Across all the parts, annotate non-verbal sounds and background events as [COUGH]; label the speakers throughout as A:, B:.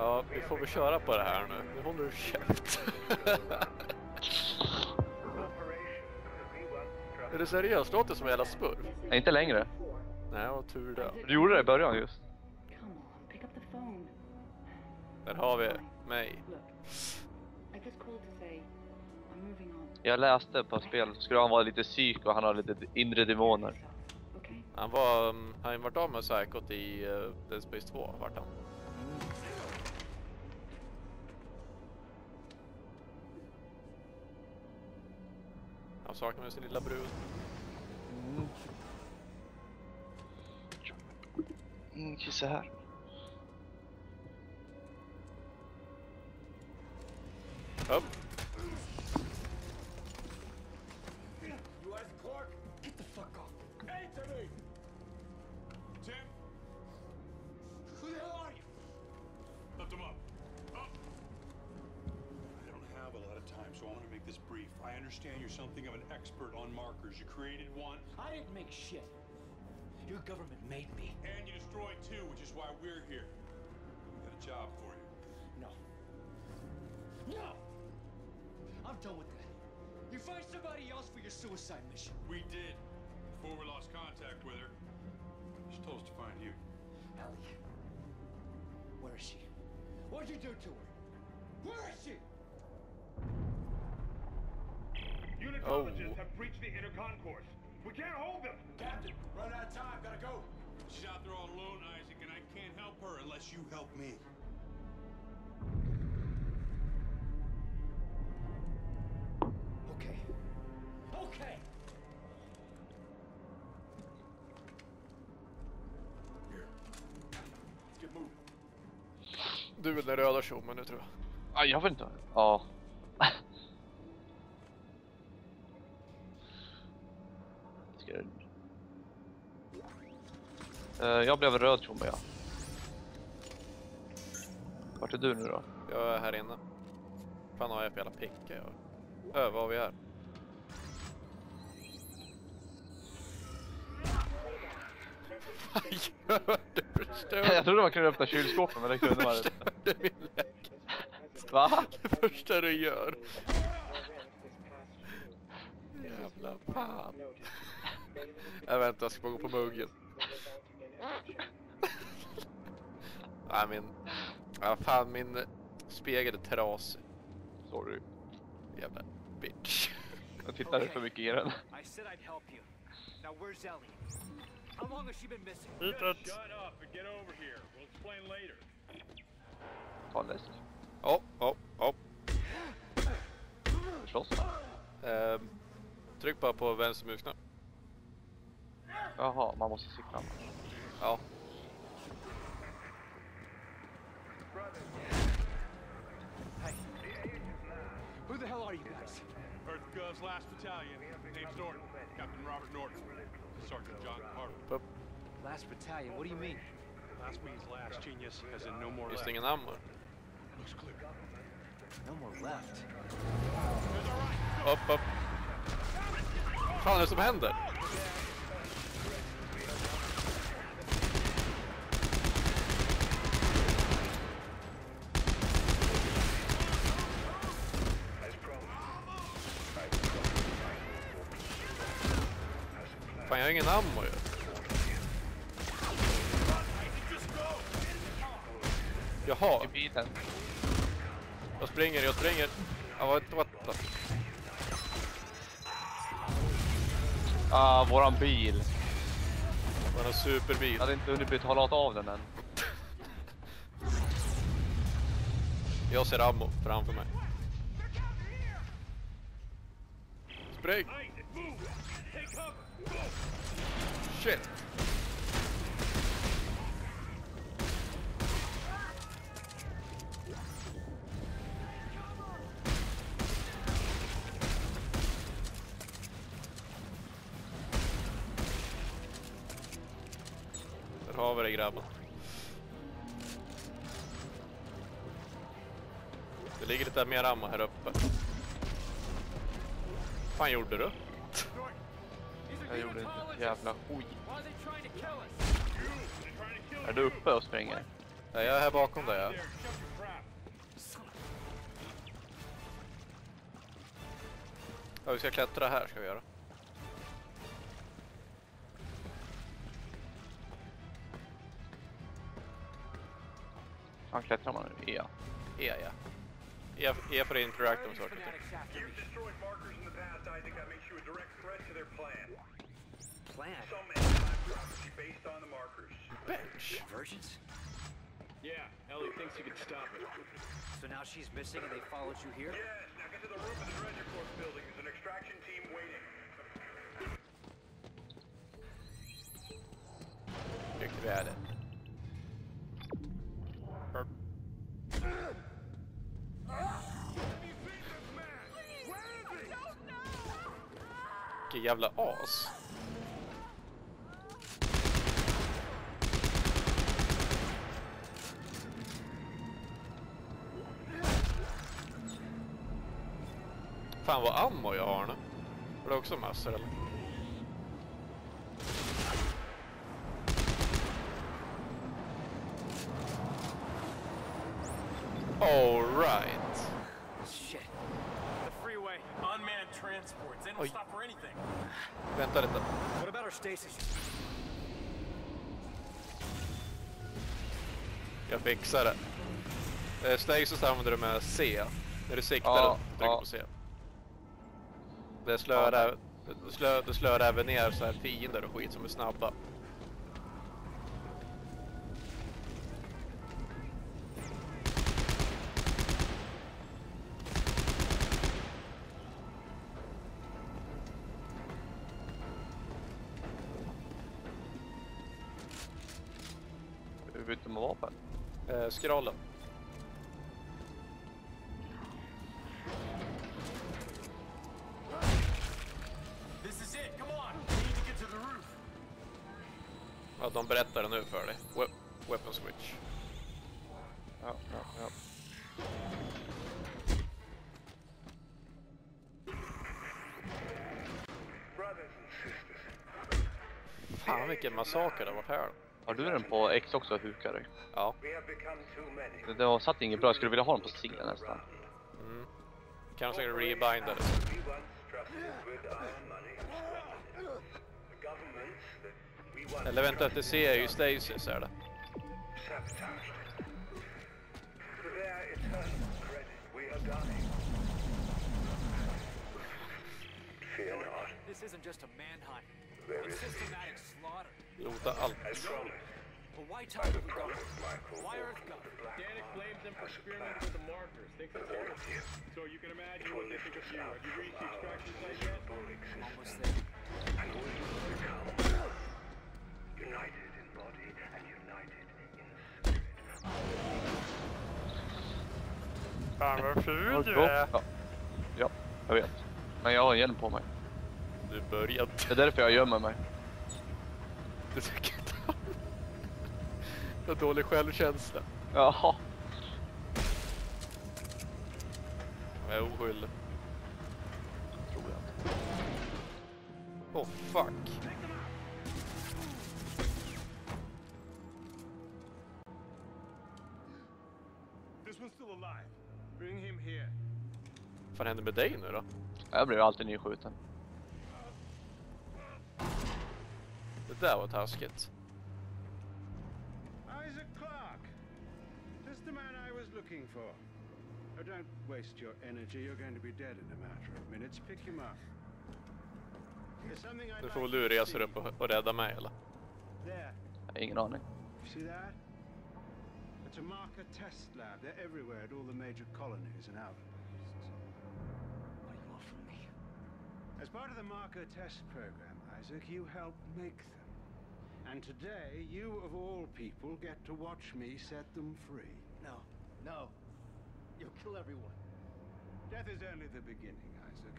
A: Ja, vi får väl köra på det här nu. Nu håller du käft. [LAUGHS] är du seriös? Låter som en jävla smurf.
B: Nej, inte längre.
A: Nej, vad tur det.
B: Du gjorde det i början just.
A: Där har vi mig.
B: Jag läste på spel, skulle han vara lite psyk och han har lite inre demoner.
A: Han var, han vart av med Psykot i uh, Dead Space 2, vart han. Saknar med sin lilla brud.
B: Mm, kissa här.
A: Upp.
C: Government made me.
D: and you destroyed two, which is why we're here. We got a job for you.
C: No. No! I'm done with that. You find somebody else for your suicide mission.
D: We did, before we lost contact with her. She told us to find you.
C: Ellie. Where is she? What'd you do to her? Where is she?
E: Unitologists
A: Oh.
E: have breached the inner concourse. We can't hold them.
D: Captain, run out of time. Gotta go. She's out there all alone, Isaac, and I can't help her unless you help me.
C: Okay. Okay!
D: Here. Let's get moving.
A: Du är den röda tjommen nu tror jag.
B: Ah, jag vet inte. Ja. [LAUGHS] Ska jag... Eh, jag blev röd tjomme ja. Vart är du nu då?
A: Jag är här inne. fan har jag för jävla picka jag? Ö, vad har vi här? [LAUGHS] Vad gör du? Förstör,
B: Jag trodde man kunde öppna kylskåpet men det kunde man inte.
A: förstörde min lägenhet.
B: Va?
A: Det första du gör. Jävla fan. Jag väntar, jag ska bara gå på muggen. [LAUGHS] Nej min... Ja fan min spegel är trasig.
B: Sorry.
A: Jävla bitch. [LAUGHS]
B: Jag tittade för mycket i den.
C: I said I'd help you. Now where's Ellie? How long has she been missing?
A: Hitåt.
E: Shut up and get over here. We'll explain later.
B: Ta en läsk.
A: Oh, oh, oh.
B: Slåss.
A: Ehm, tryck bara på vänster musknapp.
B: Jaha, man måste cykla.
A: Ja.
C: Hey. Who the hell are you guys?
D: Earth Gov's last battalion. Name's Norton. Captain Robert Norton. Sergeant John Carter.
A: Upp.
C: Last battalion, what do you mean?
D: Last means last, genius, as in no more
A: Just
D: left.
A: ingen ammo.
D: Looks clear.
C: No more left.
A: Upp, upp. Vad fan är det som händer? Fan jag har ingen ammo ju. Jaha,
B: I bilen.
A: jag springer, jag springer. Ja, what the...
B: Ah, våran bil.
A: En superbil.
B: Jag hade inte hunnit betala av den än.
A: Jag ser ammo framför mig. Spring! Shit! Där har vi det grabben. Det ligger lite mer ammo här uppe. Vad fan gjorde du?
B: Jag gjorde ett jävla skit. Är du uppe och springer?
A: Ja, jag är här bakom dig. Ja. ja, vi ska klättra här ska vi göra.
B: Han klättrar man nu? E.
A: E, ja. E, e på det interactum saker.
E: Typ. Plan.
C: Plan?
E: Some enzyme property based on the markers.
A: Bench.
C: Versions?
E: Yeah, Ellie thinks you could stop it.
C: So now she's missing and they followed you here?
E: Yes, now get to the roof of the Treasure Corps building. There's an extraction team waiting.
A: Tycker vi är det. Burp. Vilken jävla as. Fan vad ammo jag har nu. Har du också massor eller? Alright.
C: Shit.
F: The freeway, unmanned transports. They don't
A: Oj.
F: stop for anything.
A: Vänta lite.
C: What about our stasis?
A: Jag fixar det. Eh, Stasis använder du med C. När du siktar
B: Ja,
A: trycker
B: ja.
A: på C. Det slår,
B: Ja.
A: det slår, det slår även ner så här fiender och skit som är snabba.
B: Hur byter man vapen?
A: Eh, scrollen. Ja, de berättar det nu för dig. We weapon switch.
B: Ja, ja, ja.
E: Brothers and sisters,
A: Fan vilken massaker det har varit här.
B: Har du den på X också, hukar dig?
A: Ja.
B: Det, det var satt inget bra, jag skulle vilja ha den på C nästan.
A: Mm. Kanske rebinda det. Eller vänta, det C är ju Stasis är det.
C: This isn't just a manhunt. It's systematic slaughter.
A: Lota allt.
C: But why
E: by
C: time
E: the.
C: Why Earth
E: Black Danik blames them for experimenting with the markers. Thinks it's All him. of you So you can imagine what they think of you. Have you reached the extraction site yet?
C: Almost there.
A: Fan vad ful du är.
B: Ja. ja, jag vet. Men jag har en hjälm på mig.
A: Du började.
B: Det är därför jag gömmer mig.
A: Du tycker inte om. Du har dålig självkänsla.
B: Jaha.
A: Jag är oskyldig.
B: Tror jag inte.
A: Oh fuck. Fan händer med dig nu då?
B: Jag blir alltid nyskjuten.
A: Det där var taskigt.
G: Isaac Clarke. Just the man I was looking for. Oh, don't waste your energy. You're going to be dead in a matter of minutes. Pick him up.
A: Nu får väl du resa upp och, och rädda mig eller?
B: Jag har ingen aning.
G: See that? It's a marker test lab. They're everywhere at all the major colonies and outposts. As part of the marker test program, Isaac, you helped make them. And today, you of all people get to watch me set them free.
C: No, no. You'll kill everyone.
G: Death is only the beginning, Isaac.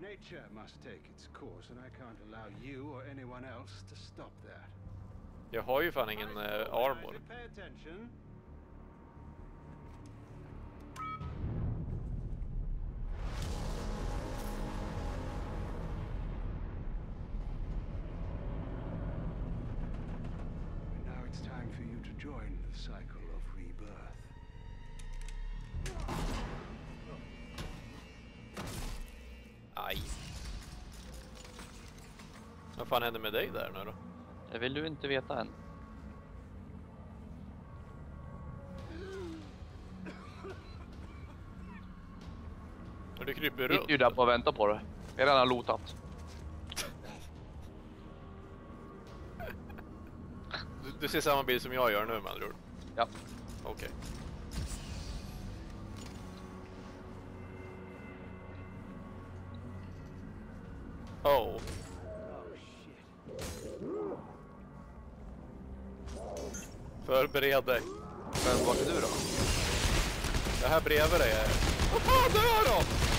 G: Nature must take its course, and I can't allow you or anyone else to stop that.
A: Jag har ju fan ingen
G: Eyes
A: eh, armor.
G: Isaac, Pay attention. join the cycle of rebirth.
A: Aj. Vad fan hände med dig där nu då?
B: Det vill du inte veta än.
A: Du kryper runt?
B: Jag Sitter ju där på och väntar på det. Jag har redan lotat.
A: Du, ser samma bild som jag gör nu med andra ord?
B: Ja.
A: Okej. Oh. Förbered dig.
B: Men vart är du då?
A: Det här bredvid dig är... Vad fan dör de?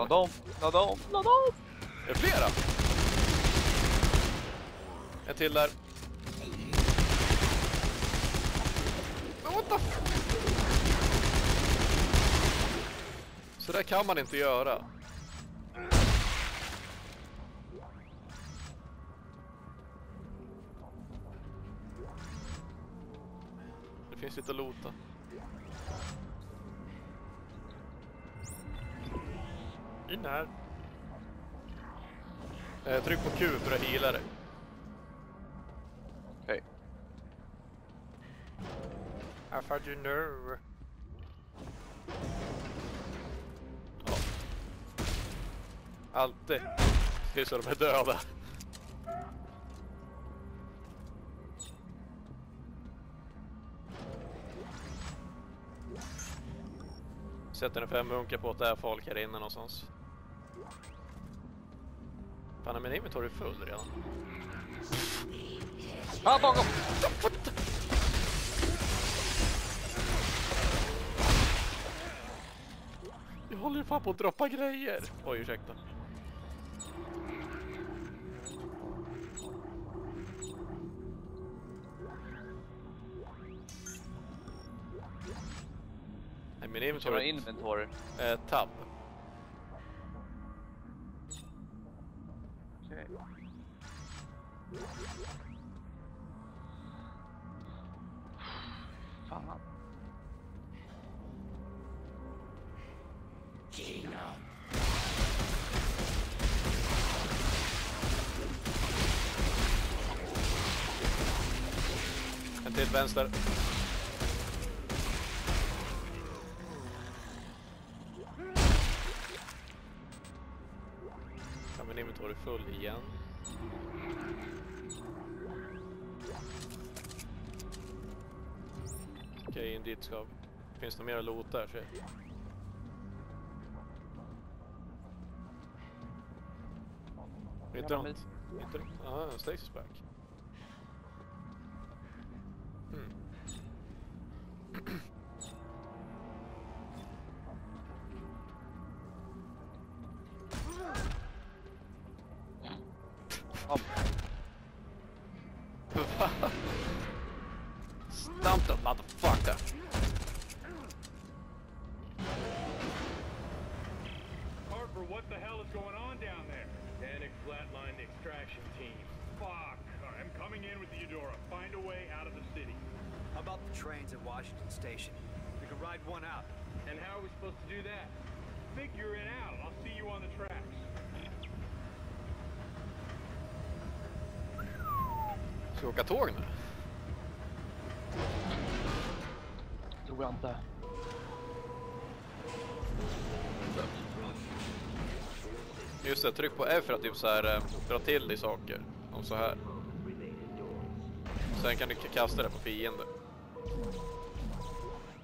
B: Ja de, ja de, ja de.
A: Är det flera? En till där. Men what the f- Så där kan man inte göra. Det finns lite att lota. In här. Eh, tryck på Q för att heala dig.
B: Okej.
A: Varför du nu? Ja. Alltid. Tills de är döda. Sätter en fem munkar på att det är folk här inne någonstans. Fan, är min inventory full redan?
B: Ah, bakom!
A: Jag håller ju fan på att droppa grejer. Oj, ursäkta. Nej, min
B: Kör
A: inventory...
B: inventory?
A: Eh, tab. Till vänster. Ja, min inventory full igen. Okej, in dit ska. Finns det mer att loota här? ser jag. Inte
B: men-
A: något? Inte något? Aha, Stasis back. Ska vi åka tåg nu?
B: Tror jag inte.
A: Just det, tryck på F för att typ så här eh, dra till dig saker. Om så här. Sen kan du kasta det på fiender.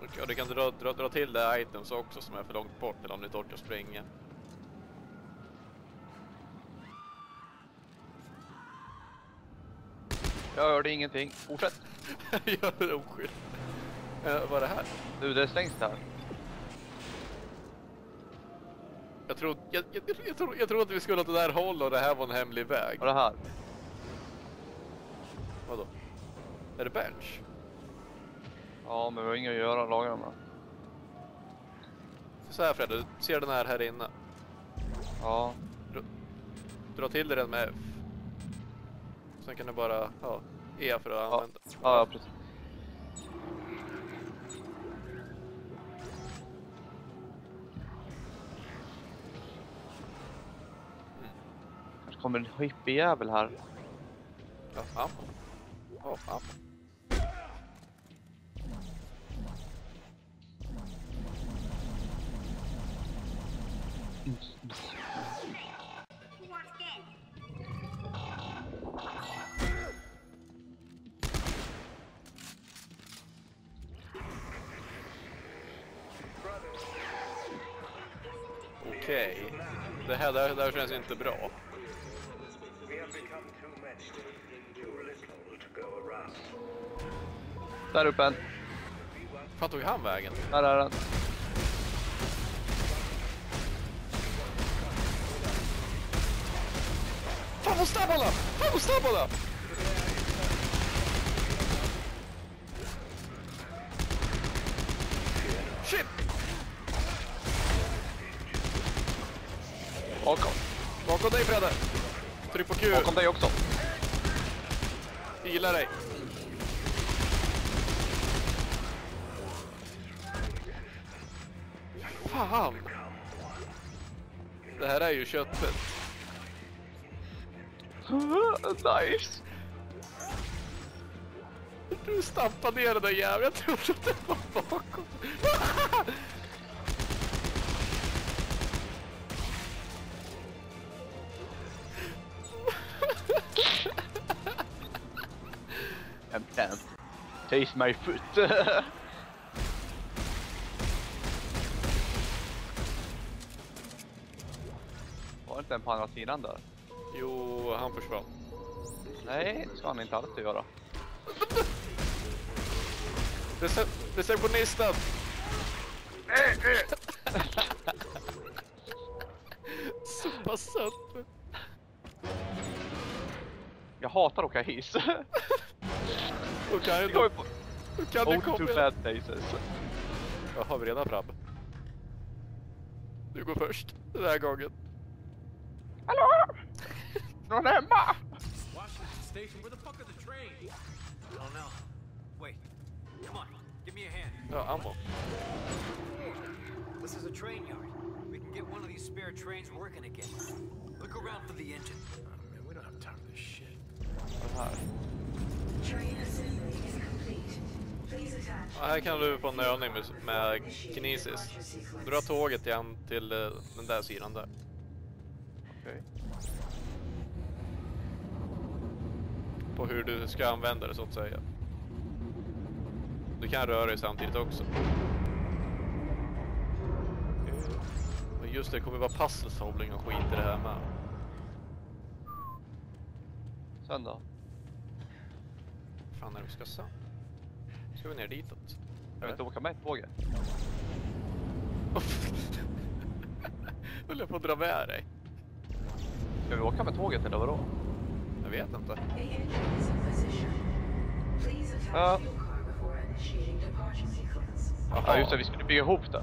A: Och- Och du kan dra, dra, dra till det items också som är för långt bort eller om du inte orkar springa.
B: Jag hörde ingenting. Fortsätt. [LAUGHS]
A: Gör det oskyldigt. Eh, vad är det här?
B: Du, det är stängt här.
A: Jag tror, jag, jag, jag, jag, tror, jag tror att vi skulle åt det där hållet och det här var en hemlig väg.
B: Och det här.
A: Vadå? Är det bench?
B: Ja, men vi har inget att göra. Lagra dem då.
A: Så här Fredde, du ser den här här inne.
B: Ja.
A: Dra till dig den med F. Sen kan du bara, ha E för att använda.
B: Ja, precis. Mm. Kanske kommer en hippiejävel här.
A: Ja, fan. Ja, fan. Mm. Okej. Det här där, där känns inte bra.
B: Där uppe en.
A: Fan tog han vägen?
B: Där är den.
A: Fan vad snabb alla! Fan vad snabb alla! Shit!
B: Bakom.
A: Bakom dig Fredde! Tryck på Q.
B: Bakom dig också.
A: Gillar dig. Fan! Det här är ju köttet. [LAUGHS]
B: nice.
A: Du stampade ner den där jäveln. Jag trodde att det var bakom. [LAUGHS]
B: Taste my foot. [LAUGHS] Var inte en på andra sidan där?
A: Jo, han försvann.
B: Nej, det ska han inte alltid göra.
A: Rece receptionisten! Sopa sönder.
B: Jag hatar att åka hiss. [LAUGHS]
A: Då kan
B: Det på
A: då kan
B: to
A: komma.
B: flat places.
A: Jag har vi redan framme. Du går först den här gången.
B: Hallå? Någon hemma?
F: Washington Station, where the fuck are the trains?
C: I don't know. Wait. Come on. Give me a hand.
A: Ja, ammo.
C: This is a train yard. We can get one of these spare trains working again. Look around for the engine.
F: Oh, man, we don't have time for this shit.
A: Ja, här kan du få en övning med, med kinesis. Dra tåget igen till eh, den där sidan där.
B: Okej.
A: På hur du ska använda det så att säga. Du kan röra dig samtidigt också. Men just det, det kommer vara puzzle och skit i det här med.
B: Sen då?
A: Fan är det vi ska sen? Ska vi ner ditåt?
B: Jag vill inte åka med tåget. [LAUGHS]
A: Höll jag på att dra med dig?
B: Ska vi åka med tåget eller vadå?
A: Jag vet inte.
B: Ja. Ja just det, vi skulle bygga ihop det.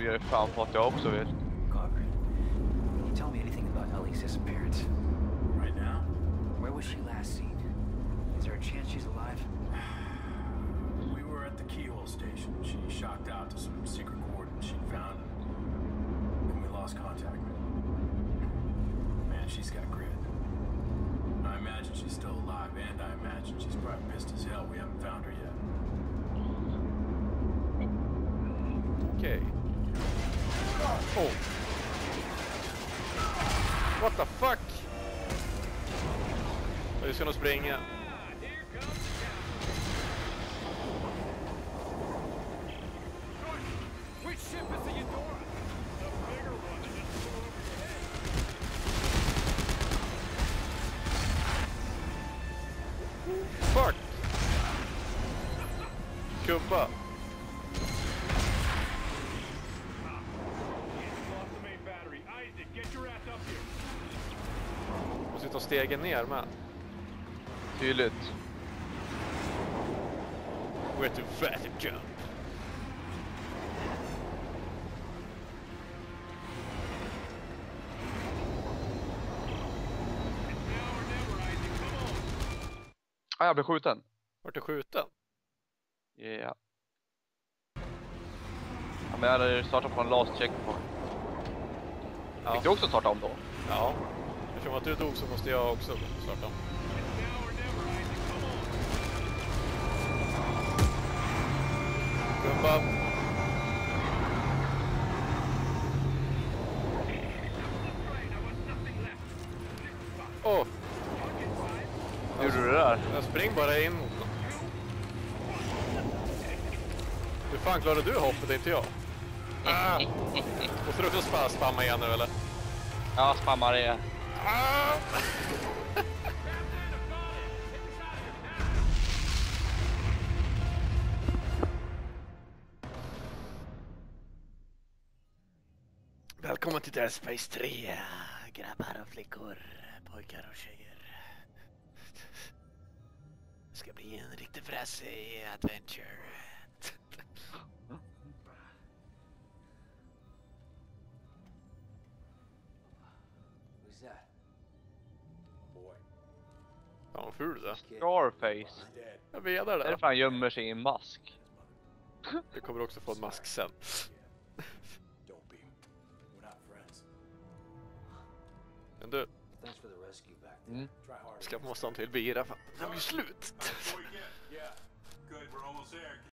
B: Du gör fan på att jag också vill.
C: Carver, can you tell me anything about Ellie's disappearance?
F: Right now?
C: Where was she last seen? Is there a chance she's alive? [SIGHS]
F: We were at the keyhole station. She shocked out to some secret coordinates she found, and we lost contact. With. Man, she's got grit. I imagine she's still alive, and I imagine she's probably pissed as hell we haven't found her yet.
A: Okej. Oh. What the fuck? Vi ska nog springa.
C: Which ship
A: stegen ner med.
B: Tydligt.
A: We're too fat to jump.
B: Ah, jag blev skjuten.
A: Vart är skjuten?
B: Yeah. Ja, men jag hade startat på en last checkpoint.
A: Ja.
B: Fick du också starta om då?
A: Ja. Eftersom att du dog så måste jag också starta om. Gumba. Åh!
B: Hur gjorde du det där?
A: Jag spring bara in mot dem. Hur fan klarade du hoppet, inte jag? Ah! [LAUGHS] Måste du också spa- spamma igen nu eller?
B: Ja, spammar det.
A: Välkommen till Dead Space 3, grabbar och flickor, pojkar och tjejer. Det ska bli en riktigt fräsig adventure. Vad ful du är.
B: Scarface.
A: Jag vedar
B: Därför
A: där.
B: han gömmer sig i en mask. [LAUGHS]
A: Du kommer också få en mask sen. Men du,
C: Thanks for the rescue back there.
B: Mm.
A: Ska måste ha en till bira för den är slut.